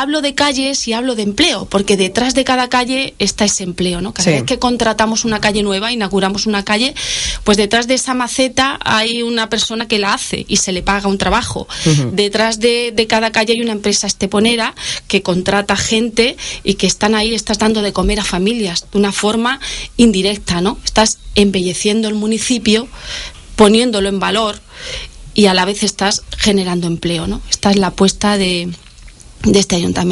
hablo de calles y hablo de empleo, porque detrás de cada calle está ese empleo, ¿no? Cada vez que contratamos una calle nueva, inauguramos una calle, pues detrás de esa maceta hay una persona que la hace y se le paga un trabajo. Detrás de, cada calle hay una empresa esteponera que contrata gente y que están ahí, estás dando de comer a familias de una forma indirecta, ¿no? Estás embelleciendo el municipio, poniéndolo en valor y a la vez estás generando empleo, ¿no? Esta es la apuesta de, de este ayuntamiento.